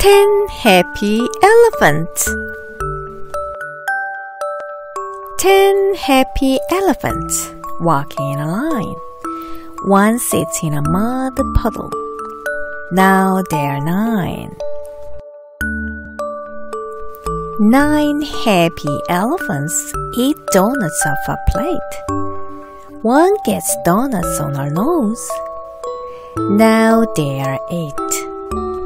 Ten happy elephants. Ten happy elephants walking in a line. One sits in a mud puddle. Now there are nine. Nine happy elephants eat donuts off a plate. One gets donuts on her nose. Now there are eight.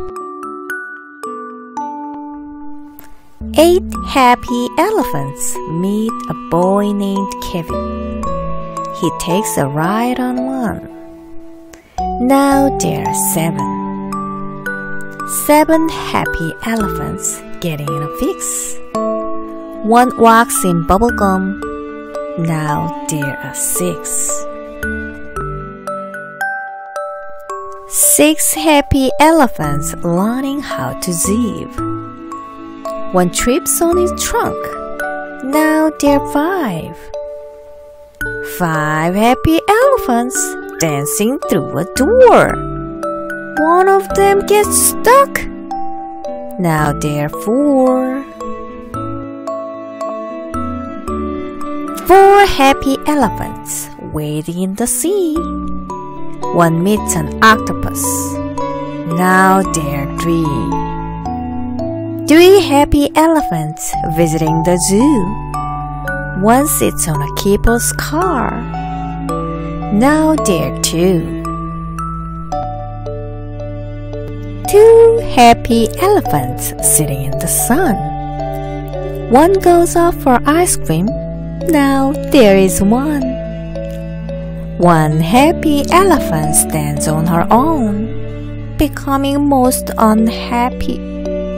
Eight happy elephants meet a boy named Kevin. He takes a ride on one. Now there are seven. Seven happy elephants getting in a fix. One walks in bubblegum. Now there are six. Six happy elephants learning how to zip. One trips on his trunk. Now there are five. Five happy elephants dancing through a door. One of them gets stuck. Now there are four. Four happy elephants wading in the sea. One meets an octopus. Now there are three. Three happy elephants visiting the zoo. One sits on a keeper's car. Now there are two. Two happy elephants sitting in the sun. One goes off for ice cream. Now there is one. One happy elephant stands on her own, becoming most unhappy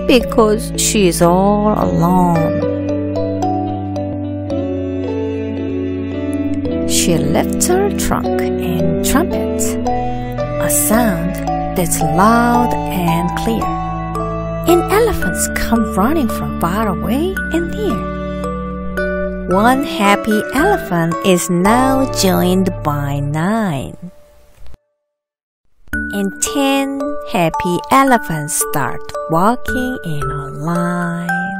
because she is all alone. She lifts her trunk and trumpets, a sound that's loud and clear. And elephants come running from far away and near. One happy elephant is now joined by nine and ten happy elephants start walking in a line.